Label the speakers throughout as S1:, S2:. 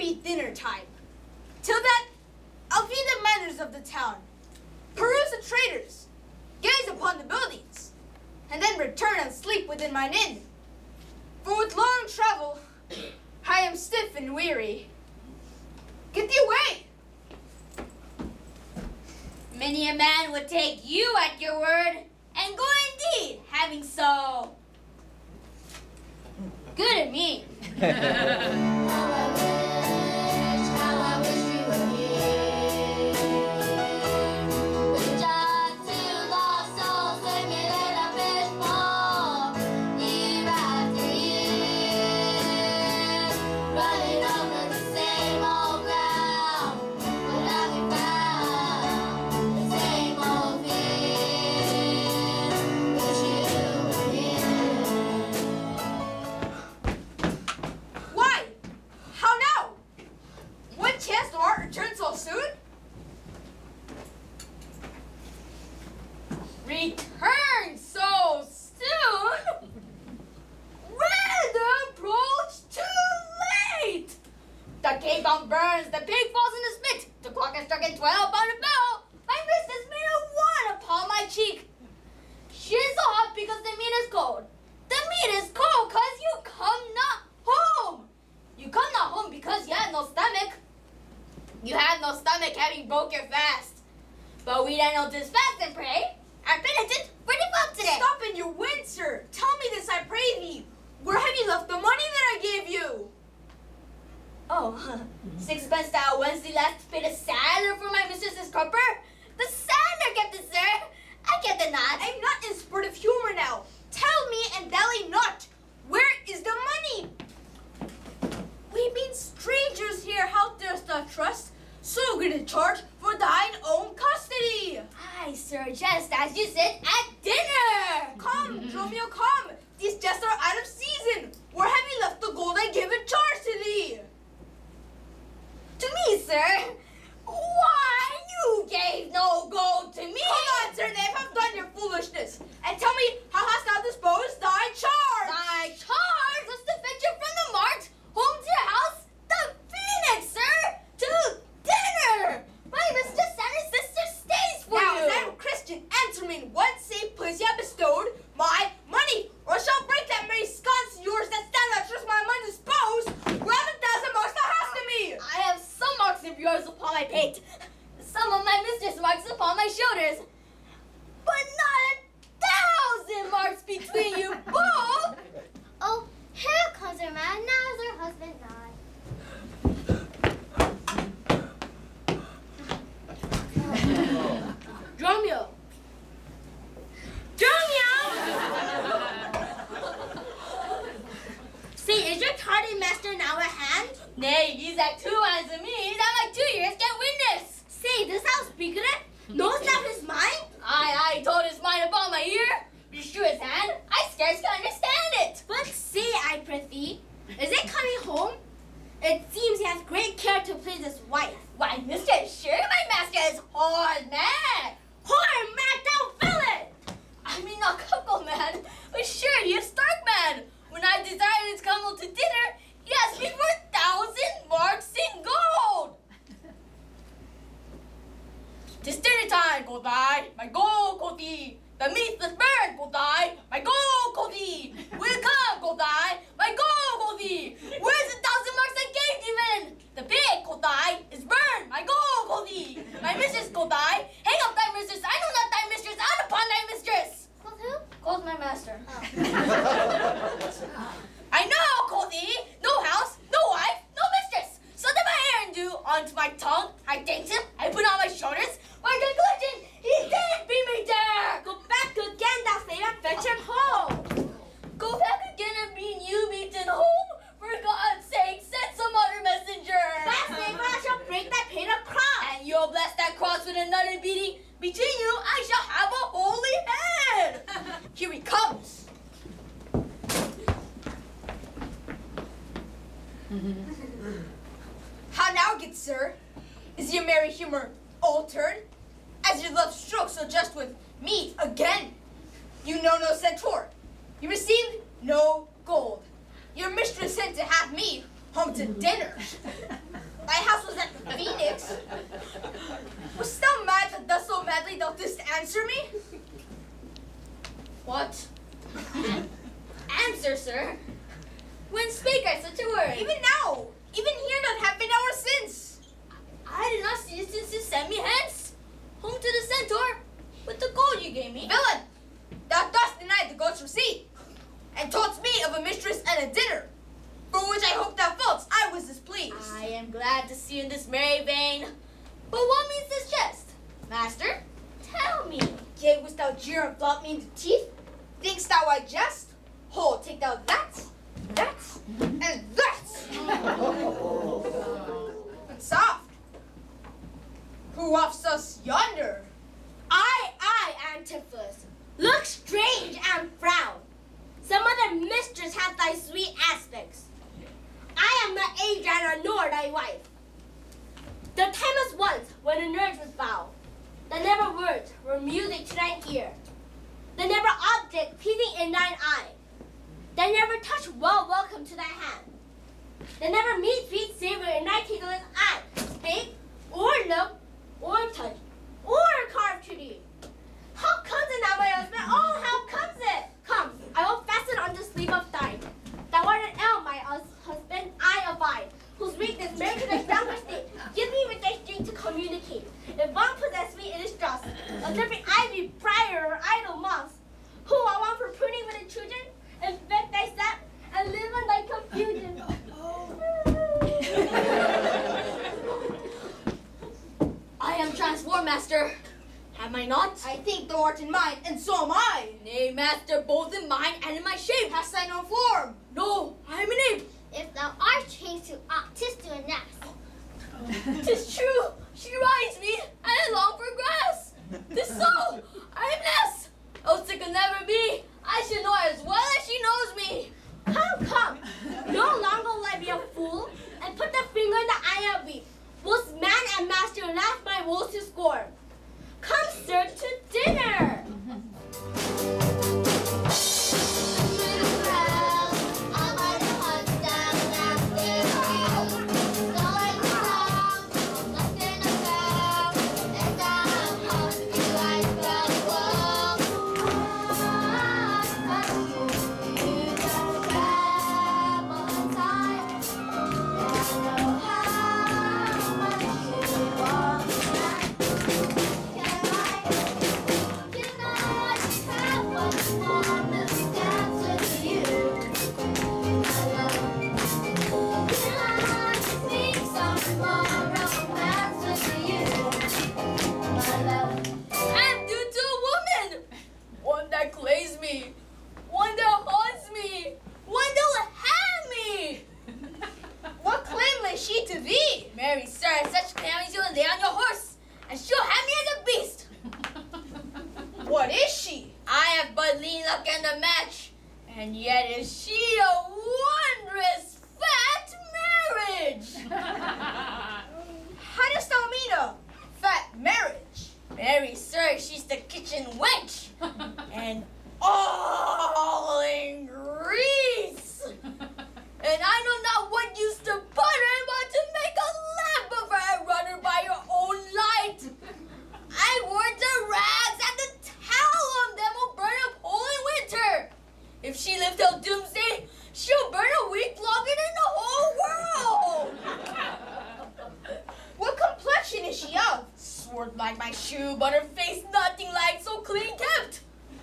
S1: be dinner time. Till then, I'll feed the manners of the town, peruse the traders, gaze upon the buildings, and then return and sleep within mine inn. For with long travel, I am stiff and weary. Get thee away!
S2: Many a man would take you at your word, and go indeed, having so good at me. we don't just fast and pray. Our penitence for default today.
S1: Stop in your wind, sir. Tell me this, I pray thee. Where have you left the money that I gave you?
S2: Oh, sixpence that Wednesday left to pay the salary for my mistress's copper? my pate. Some of my mistress marks upon my shoulders. But not a thousand marks between you Master mastered in our hand? Nay, he's at two hands of me, he's my two years can witness. Say, this house bigger? No stuff his mind. I, I told his mind upon my ear. Be sure his hand, I scarce can understand it. But say, I prithee, is it coming home? It seems he has great care to please his wife. Why, mister, sure my master is hard mad. Hard mad, thou villain! I mean not cuckold man, but sure you stark man. turn. Oh. I know, Cody! No house, no wife, no mistress! Something my hair and do onto my tongue, I dainty sir? Is your merry humor altered? As your love strokes so just with me again? You know no centaur. You received no gold. Your mistress sent to have me home to dinner. My house was at the Phoenix. Was thou mad that thus so madly thou didst answer me? What? answer, sir. When spake I such a word? Even now! Even here not half an hour
S3: since! I did not see it since you sent me
S2: hence, home to the centaur, with the gold you
S1: gave me. Villain, thou dost deny the gold's receipt, and taught me of a mistress and a dinner, for which I hope thou faults. I was displeased. I am glad to see
S2: you in this merry vein. But what means this jest? Master, tell me.
S1: Yea, wouldst thou jeer and flaunt me in the teeth? Thinkst thou I jest? Hold, take thou that, that, and that! Who wafts us yonder?
S2: I, I, Antipholus, look strange and frown. Some other mistress hath thy sweet aspects. I am not Adriana nor thy wife. The time was once when a nurse was foul. The never words were music to thine ear. The never object pleasing in thine eye. The never touch well welcome to thy hand. The never meet sweet savor in thy tasteless eye. Speak, or look, or touch, or carve to thee. How comes it now, my husband? Oh, how comes it? Come, I will fasten on the sleeve of thine. Thou art an elm, my hus- husband, I abide, whose weakness married to thy younger state. Give me with thy strength to communicate. If one possess me, it is just.
S1: What is she?
S2: I have but lean luck and a match, and yet is she a wondrous fat marriage.
S1: How dost thou mean a fat marriage?
S2: Mary, sir, she's the kitchen wench, and all in grease. And I know not what used to butter, but to make a lamp of her, run her by your own light. I wore the rags and the towel on them will burn up whole in winter. If she live till doomsday, she'll burn a week longer than the whole world.
S1: What complexion is she of?
S2: Sword like my shoe, but her face nothing like so clean kept.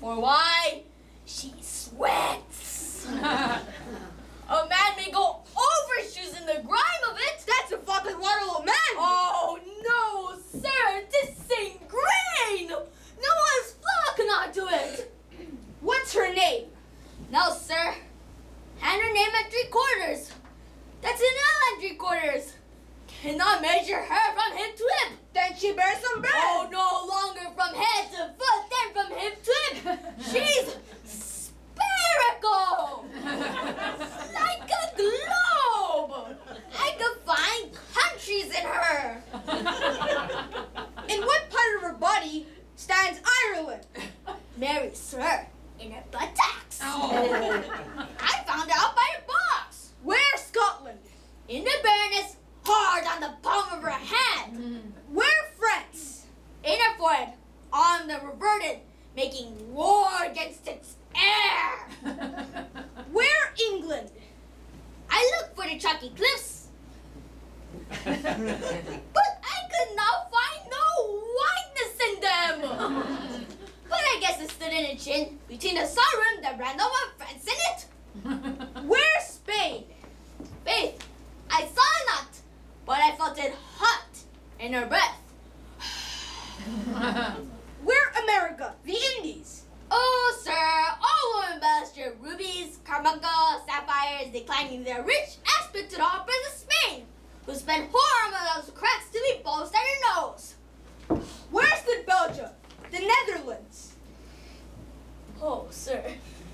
S2: For why? She sweats. a man may go over shoes in the grime of it.
S1: That's a fucking Waterloo man!
S2: Oh no, sir, this ain't grain. No one's flock cannot do it.
S1: What's her name?
S2: No, sir. And her name at three quarters. That's an L and three quarters. Cannot measure her from hip to hip.
S1: Then she bears some bread.
S2: Oh, no longer from head to foot, then from hip to hip. She's spherical, like a globe. I could find countries in her.
S1: In what part of her body stands Ireland?
S2: Mary, sir, in her buttocks. I found out by a box.
S1: Where Scotland?
S2: In the bareness, hard on the palm of her hand.
S1: Where France?
S2: In her forehead, on the reverted, making war against its air.
S1: Where England?
S2: I looked for the chalky cliffs, but I could not find no whiteness in them. but I guess it stood in a chin between the sorrow that ran over France in it.
S1: Where Spain?
S2: Faith, I saw not, but I felt it hot in her breath.
S1: We're America, the Indies.
S2: Oh, sir, all women bastard rubies, carbuncles, sapphires, declining their rich aspect to the operas of Spain, who spend horror those cracks to be balls at your nose.
S1: Where's the Belgium? The Netherlands.
S2: Oh, sir,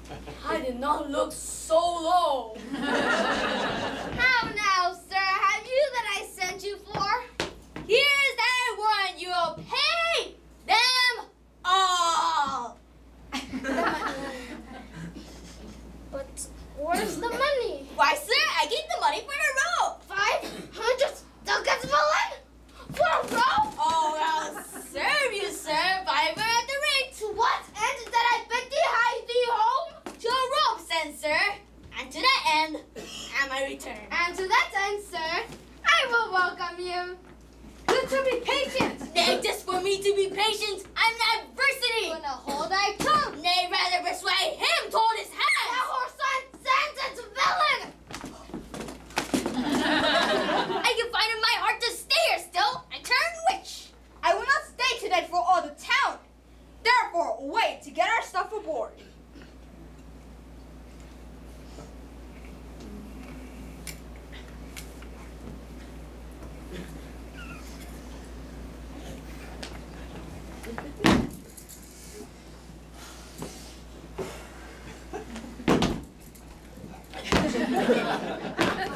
S2: I did not look so low.
S3: How now, sir? Have you that I sent you for?
S2: Here's that warrant you'll pay them all.
S3: But where's the money?
S2: Why, sir, I gave money for the rope.
S3: Five hundred ducats, villain? For a rope?
S2: Oh, I'll serve you, sir. Fiver at the rate.
S3: To what end that I bid thee hie thee home?
S2: To a rope, then, sir. And to that end, am I return.
S3: And to that end, sir, I will welcome you.
S1: You to be patient.
S2: Nay, just for me to be patient, I'm in adversity.
S3: Gonna hold thy tongue.
S2: Nay, rather persuade him to hold his
S3: Thou
S2: hand.
S3: whore sentence villain!
S2: I can find in my heart to stay here still and turn witch.
S1: I will not stay tonight for all the town. Therefore, away to get our stuff aboard.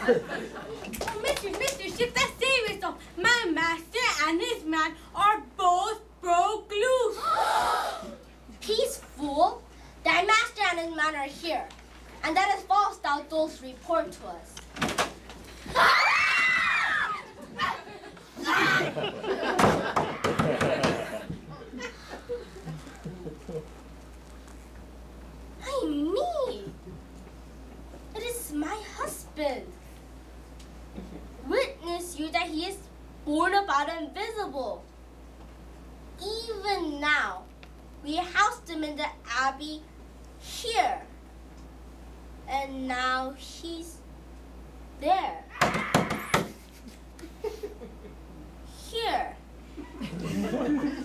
S4: Mr. Mr. Ship, that save yourself. My master and his man are both broke loose.
S2: Peace, fool. Thy master and his man are here. And that is false thou dost report to us. I mean, it is my husband. Witness you that he is born about invisible. Even now, we housed him in the abbey here. And now he's there. Here.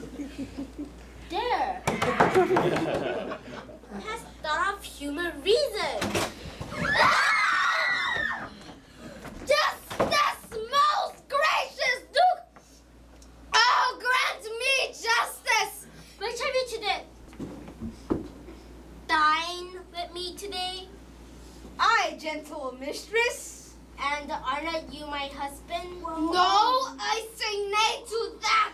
S2: there. Has thought of human reason.
S3: Justice, most gracious Duke! Oh, grant me justice!
S2: Which of you today? Dine with me today?
S1: I, gentle mistress.
S2: And are not you my husband?
S3: No, I say nay to that!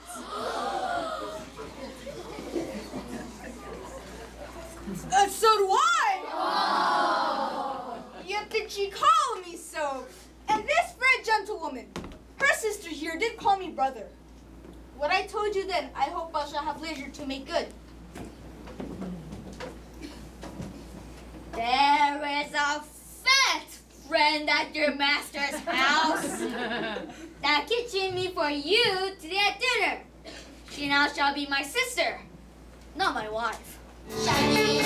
S1: Uh, so do I. Yet did she call me so? And this fair gentlewoman, her sister here, did call me brother. What I told you then, I hope I shall have leisure to make good.
S2: There is a friend at your master's house. that kitchen me for you today at dinner. She now shall be my sister, not my wife.
S3: Shining